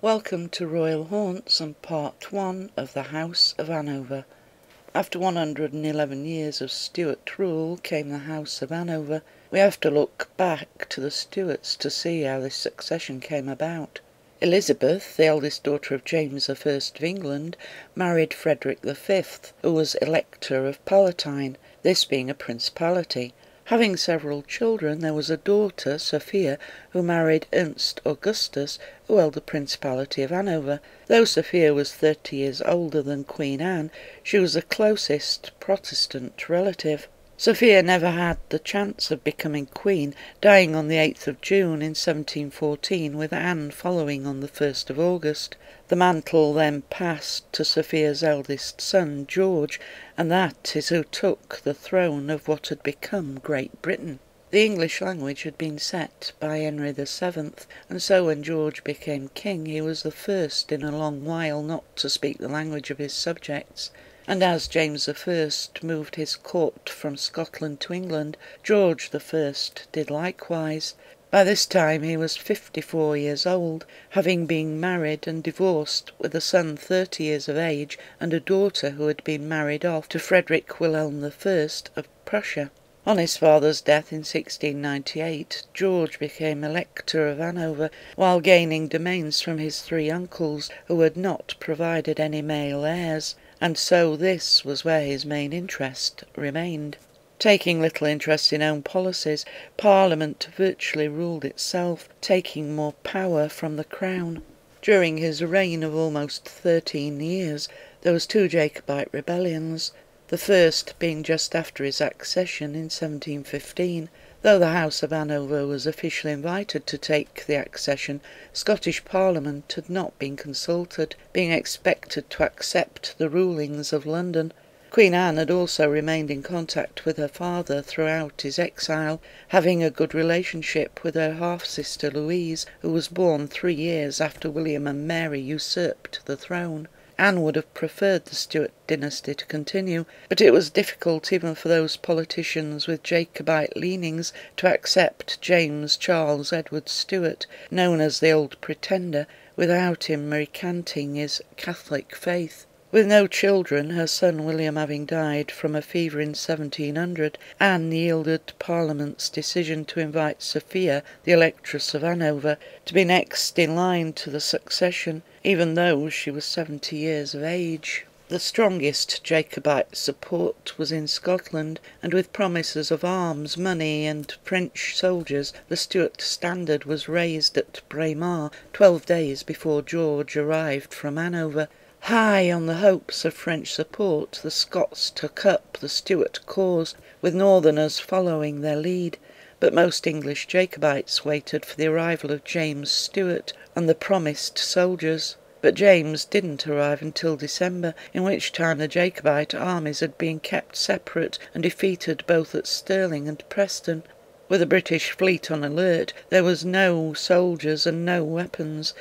Welcome to Royal Haunts and Part 1 of the House of Hanover. After 111 years of Stuart rule came the House of Hanover. We have to look back to the Stuarts to see how this succession came about. Elizabeth, the eldest daughter of James I of England, married Frederick V, who was Elector of Palatine, this being a principality. Having several children, there was a daughter, Sophia, who married Ernst Augustus, who held the Principality of Hanover. Though Sophia was thirty years older than Queen Anne, she was the closest Protestant relative. Sophia never had the chance of becoming queen, dying on the 8th of June in 1714, with Anne following on the 1st of August. The mantle then passed to Sophia's eldest son, George, and that is who took the throne of what had become Great Britain. The English language had been set by Henry VII, and so when George became king he was the first in a long while not to speak the language of his subjects and as James I moved his court from Scotland to England, George I did likewise. By this time he was fifty four years old, having been married and divorced, with a son thirty years of age and a daughter who had been married off to Frederick Wilhelm I of Prussia. On his father's death in 1698, George became Elector of Hanover, while gaining domains from his three uncles, who had not provided any male heirs and so this was where his main interest remained. Taking little interest in own policies, Parliament virtually ruled itself, taking more power from the Crown. During his reign of almost thirteen years, there was two Jacobite rebellions, the first being just after his accession in 1715, Though the House of Hanover was officially invited to take the accession, Scottish Parliament had not been consulted, being expected to accept the rulings of London. Queen Anne had also remained in contact with her father throughout his exile, having a good relationship with her half sister Louise, who was born three years after William and Mary usurped the throne. Anne would have preferred the Stuart dynasty to continue, but it was difficult even for those politicians with Jacobite leanings to accept James Charles Edward Stuart, known as the Old Pretender, without him recanting his Catholic faith. With no children, her son William having died from a fever in 1700, Anne yielded to Parliament's decision to invite Sophia, the Electress of Hanover, to be next in line to the succession, even though she was seventy years of age. The strongest Jacobite support was in Scotland, and with promises of arms, money, and French soldiers, the Stuart standard was raised at Braemar twelve days before George arrived from Hanover. High on the hopes of French support, the Scots took up the Stuart cause, with Northerners following their lead, but most English Jacobites waited for the arrival of James Stuart and the promised soldiers. But James didn't arrive until December, in which time the Jacobite armies had been kept separate and defeated both at Stirling and Preston. With the British fleet on alert, there was no soldiers and no weapons,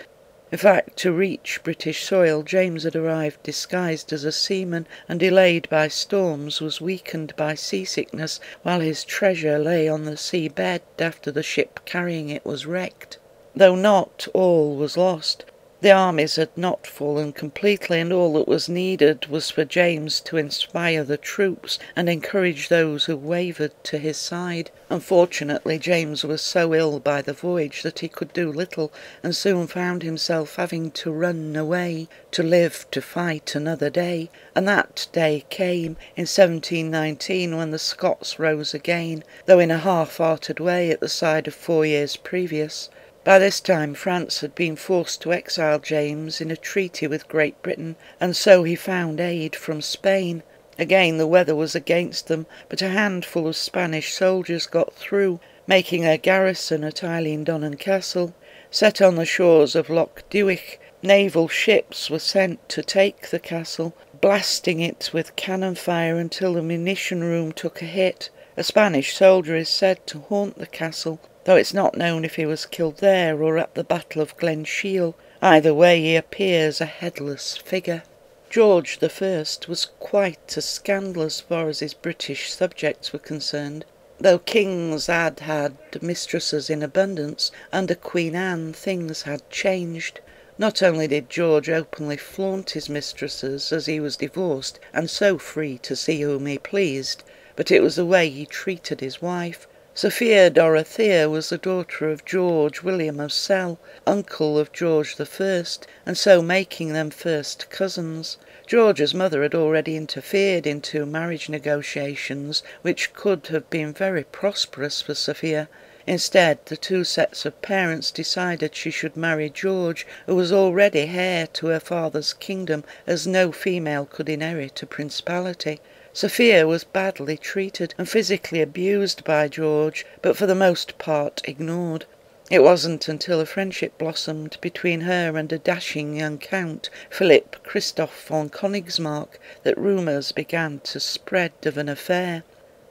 in fact, to reach British soil, James had arrived disguised as a seaman, and delayed by storms, was weakened by seasickness, while his treasure lay on the sea bed after the ship carrying it was wrecked. Though not all was lost, the armies had not fallen completely, and all that was needed was for James to inspire the troops and encourage those who wavered to his side. Unfortunately, James was so ill by the voyage that he could do little, and soon found himself having to run away, to live to fight another day. And that day came in 1719 when the Scots rose again, though in a half-hearted way at the side of four years previous. By this time France had been forced to exile James in a treaty with Great Britain, and so he found aid from Spain. Again the weather was against them, but a handful of Spanish soldiers got through, making a garrison at Eilean Donan Castle. Set on the shores of Loch Duich, naval ships were sent to take the castle, blasting it with cannon fire until the munition room took a hit. A Spanish soldier is said to haunt the castle, though it's not known if he was killed there or at the Battle of Glen Shiel. Either way, he appears a headless figure. George the First was quite a scandal as far as his British subjects were concerned. Though kings had had mistresses in abundance, under Queen Anne things had changed. Not only did George openly flaunt his mistresses as he was divorced and so free to see whom he pleased, but it was the way he treated his wife. Sophia Dorothea was the daughter of George William of Celle, uncle of George I, and so making them first cousins. George's mother had already interfered in two marriage negotiations which could have been very prosperous for Sophia. Instead, the two sets of parents decided she should marry George, who was already heir to her father's kingdom, as no female could inherit a principality. Sophia was badly treated and physically abused by George, but for the most part ignored. It wasn't until a friendship blossomed between her and a dashing young count, Philip Christoph von Königsmarck, that rumours began to spread of an affair.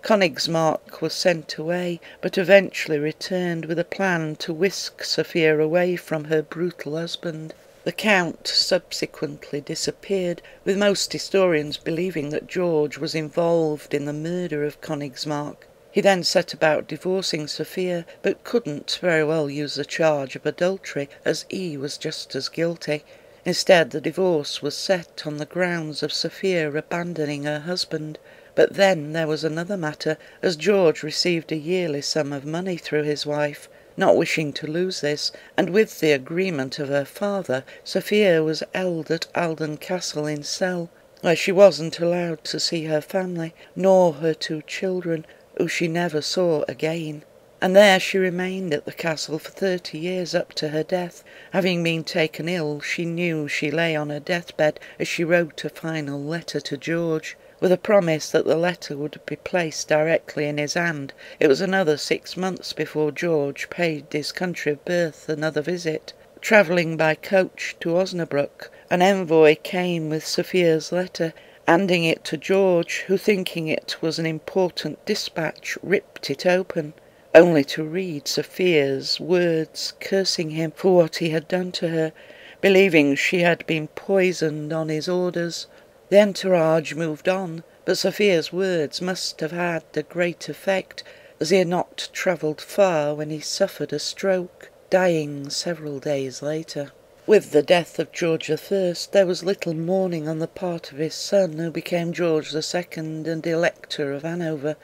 Königsmarck was sent away, but eventually returned with a plan to whisk Sophia away from her brutal husband. The Count subsequently disappeared, with most historians believing that George was involved in the murder of Königsmarck. He then set about divorcing Sophia, but couldn't very well use the charge of adultery, as he was just as guilty. Instead, the divorce was set on the grounds of Sophia abandoning her husband. But then there was another matter, as George received a yearly sum of money through his wife. Not wishing to lose this, and with the agreement of her father, Sophia was held at Ahlden Castle in Celle, where she wasn't allowed to see her family, nor her two children, who she never saw again. And there she remained at the castle for thirty years up to her death. Having been taken ill, she knew she lay on her deathbed as she wrote a final letter to George with a promise that the letter would be placed directly in his hand. It was another six months before George paid his country of birth another visit. Travelling by coach to Osnabrück, an envoy came with Sophia's letter, handing it to George, who, thinking it was an important dispatch, ripped it open, only to read Sophia's words cursing him for what he had done to her, believing she had been poisoned on his orders. The entourage moved on, but Sophia's words must have had a great effect, as he had not travelled far when he suffered a stroke, dying several days later. With the death of George I there was little mourning on the part of his son, who became George II and Elector of Hanover.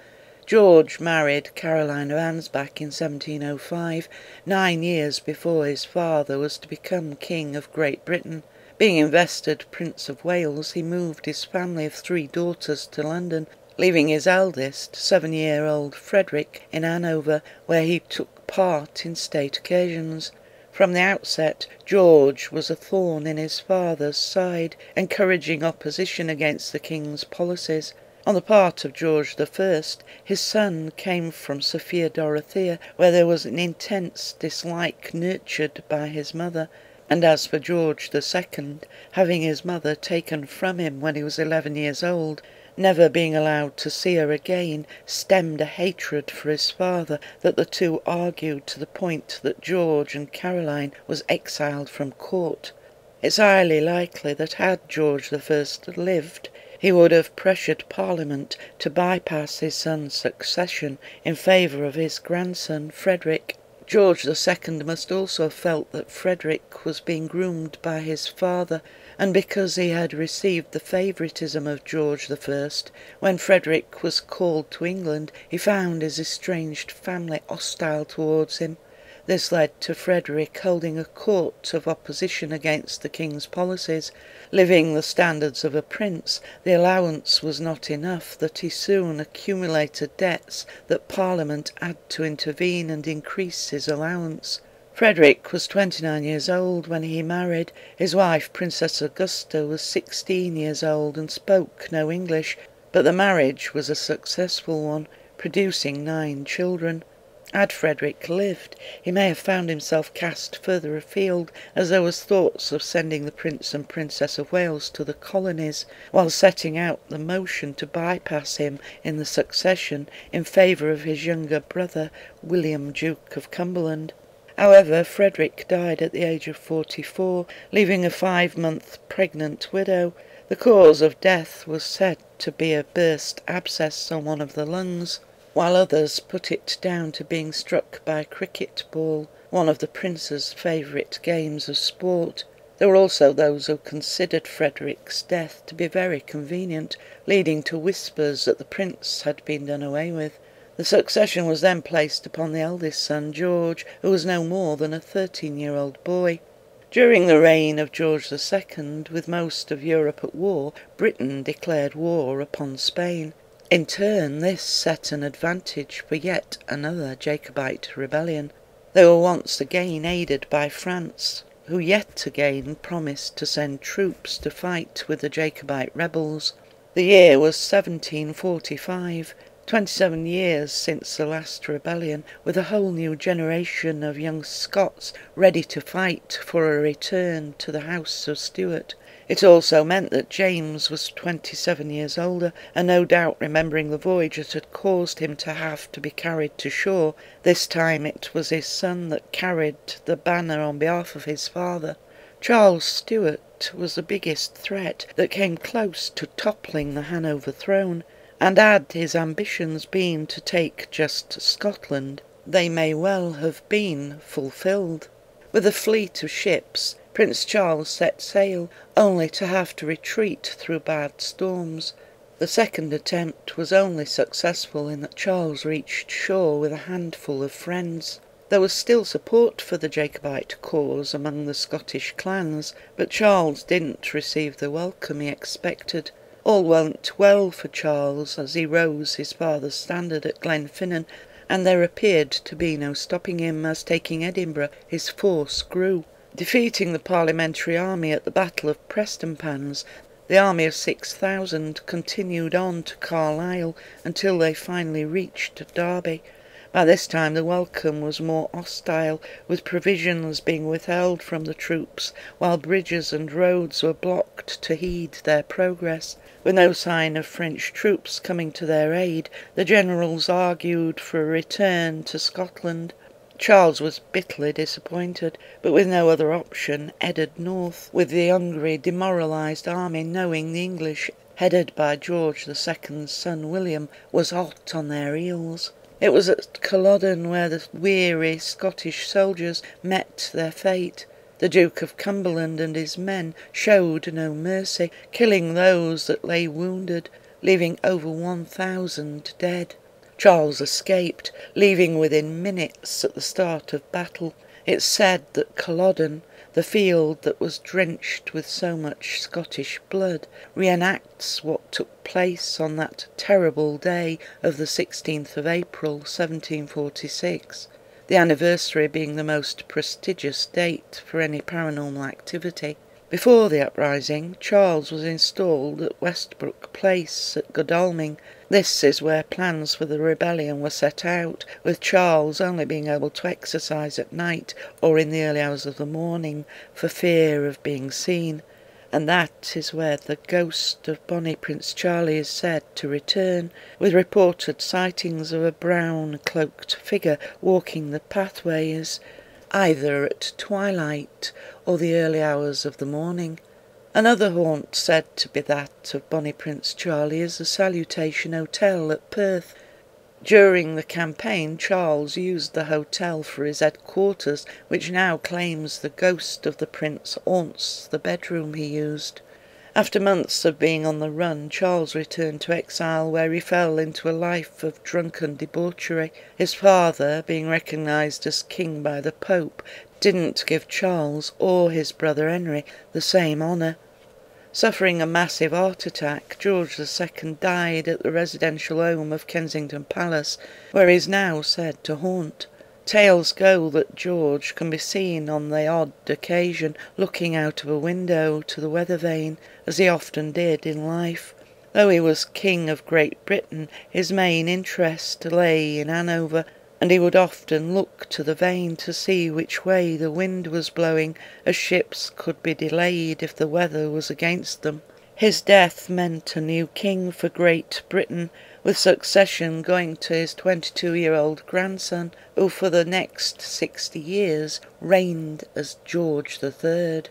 George married Caroline of Ansbach in 1705, nine years before his father was to become King of Great Britain. Being invested Prince of Wales, he moved his family of three daughters to London, leaving his eldest, seven-year-old Frederick, in Hanover, where he took part in state occasions. From the outset, George was a thorn in his father's side, encouraging opposition against the king's policies. On the part of George I, his son came from Sophia Dorothea, where there was an intense dislike nurtured by his mother. And as for George the Second, having his mother taken from him when he was eleven years old, never being allowed to see her again, stemmed a hatred for his father that the two argued to the point that George and Caroline was exiled from court. It's highly likely that had George the First lived, he would have pressured Parliament to bypass his son's succession in favour of his grandson Frederick. George II must also have felt that Frederick was being groomed by his father, and because he had received the favouritism of George I, when Frederick was called to England he found his estranged family hostile towards him. This led to Frederick holding a court of opposition against the king's policies. Living the standards of a prince, the allowance was not enough, that he soon accumulated debts that Parliament had to intervene and increase his allowance. Frederick was 29 years old when he married. His wife, Princess Augusta, was 16 years old and spoke no English, but the marriage was a successful one, producing nine children. Had Frederick lived, he may have found himself cast further afield, as there was thoughts of sending the Prince and Princess of Wales to the colonies, while setting out the motion to bypass him in the succession in favour of his younger brother, William Duke of Cumberland. However, Frederick died at the age of 44, leaving a five-month pregnant widow. The cause of death was said to be a burst abscess on one of the lungs while others put it down to being struck by a cricket ball, one of the prince's favourite games of sport. There were also those who considered Frederick's death to be very convenient, leading to whispers that the prince had been done away with. The succession was then placed upon the eldest son, George, who was no more than a thirteen year old boy. During the reign of George II, with most of Europe at war, Britain declared war upon Spain. In turn this set an advantage for yet another Jacobite rebellion. They were once again aided by France, who yet again promised to send troops to fight with the Jacobite rebels. The year was 1745, twenty-seven years since the last rebellion, with a whole new generation of young Scots ready to fight for a return to the House of Stuart. It also meant that James was twenty-seven years older, and no doubt remembering the voyage that had caused him to have to be carried to shore, this time it was his son that carried the banner on behalf of his father. Charles Stuart was the biggest threat that came close to toppling the Hanover throne, and had his ambitions been to take just Scotland, they may well have been fulfilled. With a fleet of ships, Prince Charles set sail, only to have to retreat through bad storms. The second attempt was only successful in that Charles reached shore with a handful of friends. There was still support for the Jacobite cause among the Scottish clans, but Charles didn't receive the welcome he expected. All went well for Charles as he rose his father's standard at Glenfinnan, and there appeared to be no stopping him as taking Edinburgh his force grew. Defeating the Parliamentary army at the Battle of Prestonpans, the army of 6,000 continued on to Carlisle until they finally reached Derby. By this time the welcome was more hostile, with provisions being withheld from the troops, while bridges and roads were blocked to heed their progress. With no sign of French troops coming to their aid, the generals argued for a return to Scotland. Charles was bitterly disappointed, but with no other option headed north, with the hungry, demoralised army knowing the English, headed by George II's son William, was hot on their heels. It was at Culloden where the weary Scottish soldiers met their fate. The Duke of Cumberland and his men showed no mercy, killing those that lay wounded, leaving over one thousand dead. Charles escaped, leaving within minutes at the start of battle. It's said that Culloden, the field that was drenched with so much Scottish blood, re-enacts what took place on that terrible day of the 16th of April 1746, the anniversary being the most prestigious date for any paranormal activity. Before the uprising, Charles was installed at Westbrook Place at Godalming, this is where plans for the rebellion were set out, with Charles only being able to exercise at night or in the early hours of the morning for fear of being seen, and that is where the ghost of bonnie Prince Charlie is said to return, with reported sightings of a brown cloaked figure walking the pathways, either at twilight or the early hours of the morning. Another haunt said to be that of Bonnie Prince Charlie is the Salutation Hotel at Perth. During the campaign, Charles used the hotel for his headquarters, which now claims the ghost of the prince haunts the bedroom he used. After months of being on the run, Charles returned to exile, where he fell into a life of drunken debauchery. His father, being recognised as king by the Pope, didn't give Charles or his brother Henry the same honour. Suffering a massive heart attack, George II died at the residential home of Kensington Palace, where he is now said to haunt. Tales go that George can be seen on the odd occasion looking out of a window to the weather vane, as he often did in life. Though he was King of Great Britain, his main interest lay in Hanover, and he would often look to the vane to see which way the wind was blowing, as ships could be delayed if the weather was against them. His death meant a new king for Great Britain, with succession going to his 22-year-old grandson, who for the next 60 years reigned as George the Third.